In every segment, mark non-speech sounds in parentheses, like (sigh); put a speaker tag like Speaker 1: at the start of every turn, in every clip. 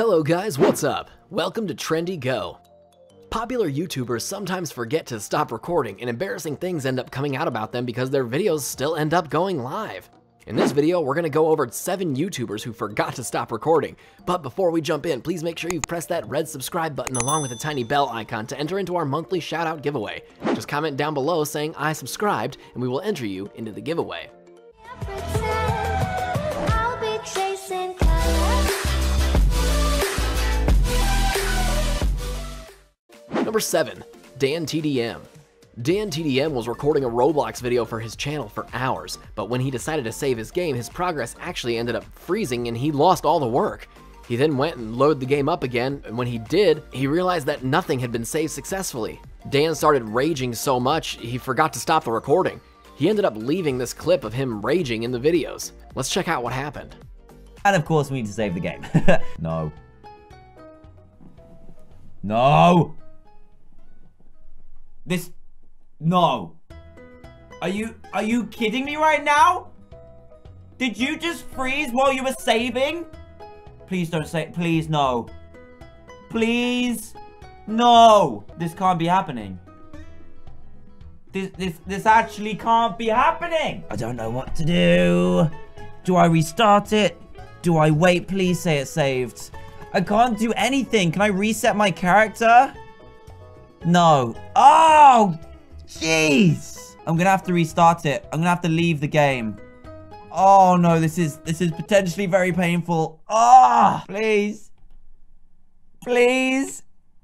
Speaker 1: Hello guys, what's up? Welcome to Trendy Go. Popular YouTubers sometimes forget to stop recording and embarrassing things end up coming out about them because their videos still end up going live. In this video, we're gonna go over 7 YouTubers who forgot to stop recording. But before we jump in, please make sure you've pressed that red subscribe button along with the tiny bell icon to enter into our monthly shoutout giveaway. Just comment down below saying I subscribed and we will enter you into the giveaway. Number 7. Dan TDM. Dan TDM was recording a Roblox video for his channel for hours, but when he decided to save his game, his progress actually ended up freezing and he lost all the work. He then went and loaded the game up again, and when he did, he realized that nothing had been saved successfully. Dan started raging so much, he forgot to stop the recording. He ended up leaving this clip of him raging in the videos. Let's check out what happened.
Speaker 2: And of course, we need to save the game. (laughs) no. No! This... No. Are you... Are you kidding me right now? Did you just freeze while you were saving? Please don't say... Please, no. Please. No! This can't be happening. This, this, this actually can't be happening! I don't know what to do. Do I restart it? Do I wait? Please say it's saved. I can't do anything. Can I reset my character? No. Oh! Jeez! I'm gonna have to restart it. I'm gonna have to leave the game. Oh no, this is this is potentially very painful. Ah! please. Please.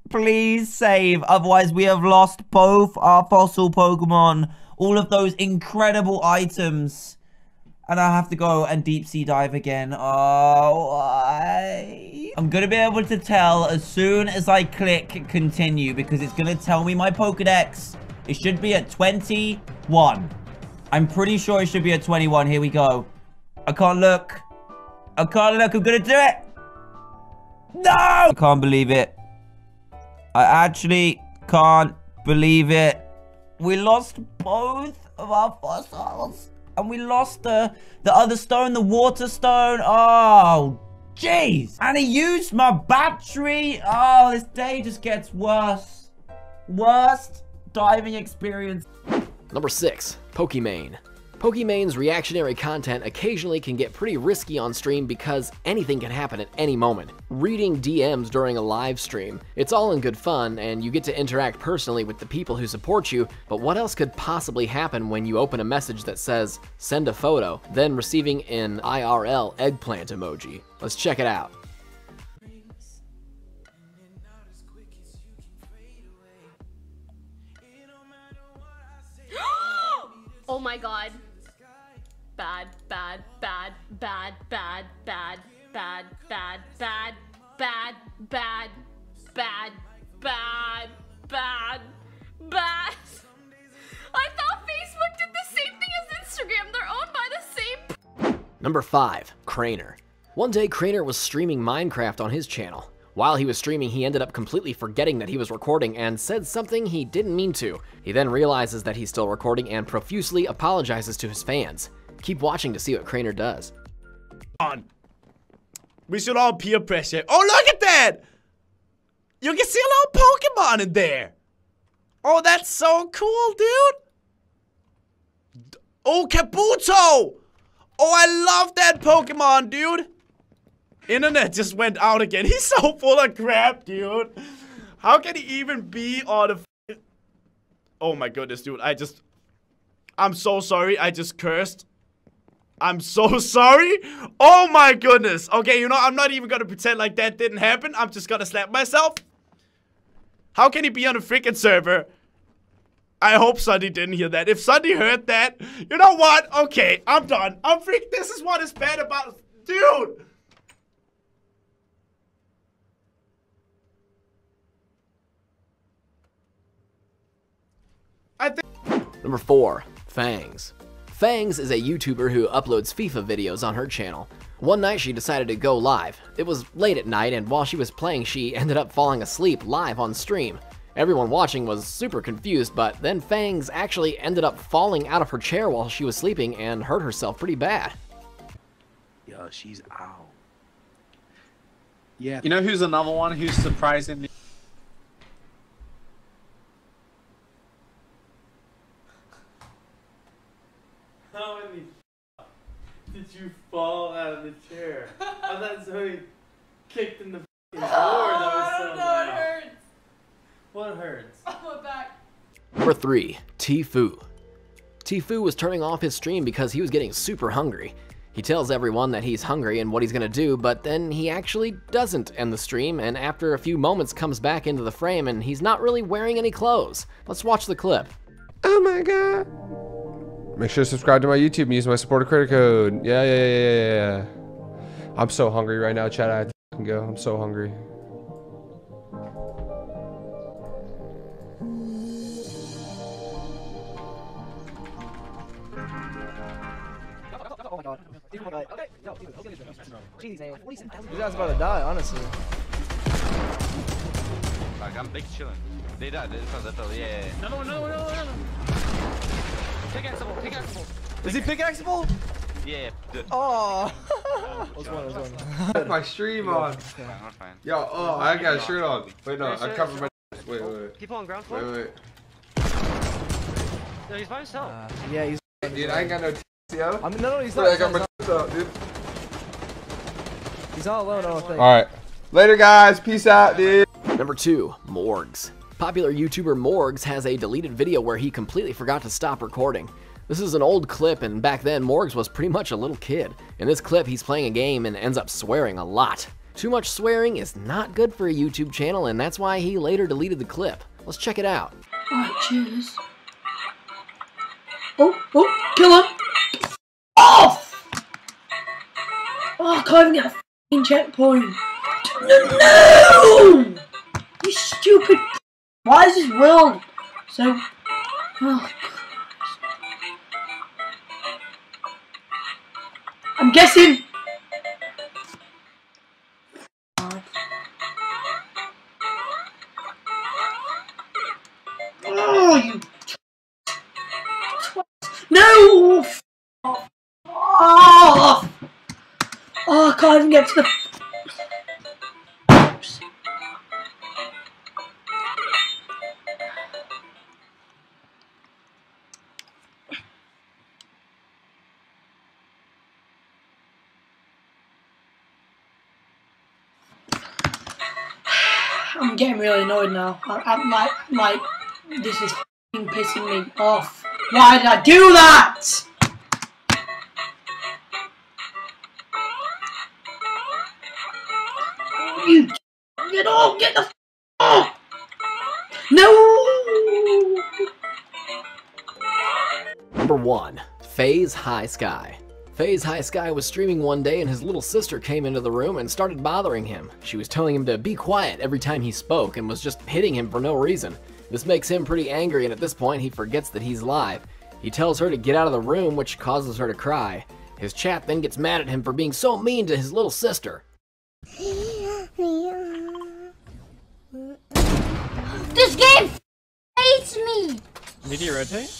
Speaker 2: Please save. Otherwise, we have lost both our fossil Pokemon. All of those incredible items. And I have to go and deep sea dive again. Oh, why? I'm going to be able to tell as soon as I click continue because it's going to tell me my Pokedex. It should be at 21. I'm pretty sure it should be at 21. Here we go. I can't look. I can't look. I'm going to do it. No! I can't believe it. I actually can't believe it. We lost both of our fossils. And we lost the, the other stone, the water stone. Oh, jeez. And he used my battery. Oh, this day just gets worse. Worst diving experience.
Speaker 1: Number 6. Pokimane. Pokimane's reactionary content occasionally can get pretty risky on stream because anything can happen at any moment. Reading DMs during a live stream, it's all in good fun and you get to interact personally with the people who support you, but what else could possibly happen when you open a message that says, send a photo, then receiving an IRL eggplant emoji? Let's check it out.
Speaker 3: Oh my god. Bad, bad, bad, bad, bad, bad, bad, bad, bad, bad, bad, bad, bad, bad, bad. I thought Facebook did the same thing as Instagram. They're owned by the same
Speaker 1: Number 5. Crainer. One day, Crainer was streaming Minecraft on his channel. While he was streaming, he ended up completely forgetting that he was recording and said something he didn't mean to. He then realizes that he's still recording and profusely apologizes to his fans. Keep watching to see what Crainer does.
Speaker 4: on. We should all peer pressure. Oh, look at that! You can see a little Pokemon in there. Oh, that's so cool, dude. Oh, Kabuto! Oh, I love that Pokemon, dude. Internet just went out again. (laughs) He's so full of crap, dude. How can he even be on a... Oh my goodness, dude. I just... I'm so sorry. I just cursed. I'm so (laughs) sorry. Oh my goodness. Okay, you know, I'm not even gonna pretend like that didn't happen. I'm just gonna slap myself. How can he be on a freaking server? I hope Sunday didn't hear that. If Sunday heard that, you know what? Okay, I'm done. I'm freak. This is what is bad about. Dude! I think.
Speaker 1: Number 4. Fangs. Fangs is a YouTuber who uploads FIFA videos on her channel. One night she decided to go live. It was late at night and while she was playing she (laughs) ended up falling asleep live on stream. Everyone watching was super confused, but then Fangs actually ended up falling out of her chair while she was sleeping and hurt herself pretty bad.
Speaker 5: Yo, she's out. Yeah.
Speaker 6: You know who's another one who's surprisingly
Speaker 7: How many did you fall out of the chair? I thought somebody kicked in the door. that was so loud.
Speaker 3: hurts.
Speaker 7: What hurts?
Speaker 3: Back.
Speaker 1: Number 3. Tfue. Tfue was turning off his stream because he was getting super hungry. He tells everyone that he's hungry and what he's gonna do, but then he actually doesn't end the stream, and after a few moments comes back into the frame and he's not really wearing any clothes. Let's watch the clip.
Speaker 8: Oh my god. Make sure to subscribe to my YouTube and use my supporter credit code. Yeah, yeah, yeah, yeah, yeah. I'm so hungry right now, Chad. I have to go. I'm so hungry.
Speaker 9: You guys about to die, honestly.
Speaker 10: Like, I'm big chilling. They died. They died. That's all. Yeah, yeah, yeah.
Speaker 7: Another one, another one, another one.
Speaker 10: Pickaxeable. Pickaxeable.
Speaker 9: Is he pickaxeable?
Speaker 10: Yeah, yeah.
Speaker 9: Oh. was one, was one.
Speaker 8: That's my stream on.
Speaker 10: Fine, we're fine.
Speaker 8: Yo, oh, I got a shirt on. Wait, no, I covered my. Wait, wait, wait.
Speaker 9: Keep on ground
Speaker 8: Wait,
Speaker 9: floor.
Speaker 8: wait.
Speaker 9: No, he's by himself. Uh, yeah, he's.
Speaker 8: Dude, I ain't got no t-
Speaker 9: I mean, no, no, he's not.
Speaker 8: I
Speaker 9: He's, not,
Speaker 8: t- out, dude.
Speaker 9: he's all alone. I don't think.
Speaker 8: Alright. Later, guys. Peace out, dude.
Speaker 1: Number 2. Morgz. Popular YouTuber Morgz has a deleted video where he completely forgot to stop recording. This is an old clip, and back then Morgz was pretty much a little kid. In this clip, he's playing a game and ends up swearing a lot. Too much swearing is not good for a YouTube channel, and that's why he later deleted the clip. Let's check it out.
Speaker 11: Alright, cheers. Oh, oh, kill him! Oh, I can't a f***ing checkpoint. No, no! You stupid. (laughs) Why is this world so. Oh, I'm guessing. I'm getting really annoyed now. I, I'm like, like, this is pissing me off. Why did I do that? You, get off, get the off. No.
Speaker 1: Number 1. FaZe High Sky. FaZe High Sky was streaming one day and his little sister came into the room and started bothering him. She was telling him to be quiet every time he spoke and was just hitting him for no reason. This makes him pretty angry and at this point he forgets that he's live. He tells her to get out of the room which causes her to cry. His chat then gets mad at him for being so mean to his little sister.
Speaker 11: This game f- hates me.
Speaker 7: Did you rotate?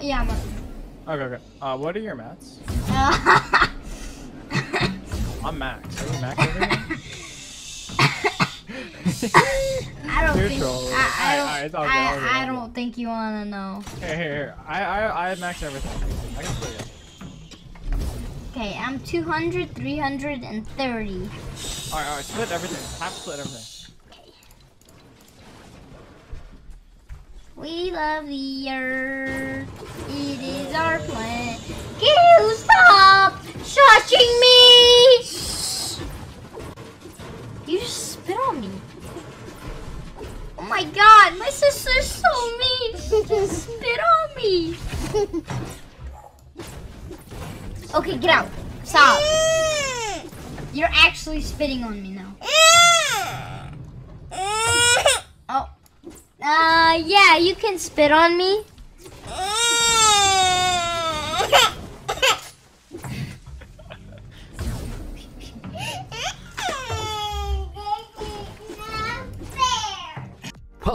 Speaker 11: Yeah, I'm.
Speaker 7: Okay, okay. Uh, what are your mats? (laughs) I'm max. Are you max? (laughs)
Speaker 11: I don't think.
Speaker 7: Neutral.
Speaker 11: I, I don't.
Speaker 7: Alright, it's all good, all all
Speaker 11: I, I don't think you wanna know.
Speaker 7: Here, here, here. I, I, I have max everything. I can split it.
Speaker 11: Okay, I'm 200, 330.
Speaker 7: Alright, alright. Split everything. Half split everything. Okay.
Speaker 11: We love the earth. It is our plan. Can you stop touching me? You just spit on me. Oh my god, my sister's so mean. She just spit on me. Okay, get out. Stop. You're actually spitting on me now. (laughs) Oh. Uh, yeah, you can spit on me.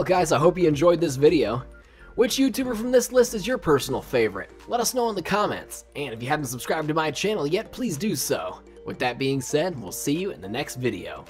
Speaker 1: Well guys, I hope you enjoyed this video. Which YouTuber from this list is your personal favorite? Let us know in the comments. And if you haven't subscribed to my channel yet, please do so. With that being said, we'll see you in the next video.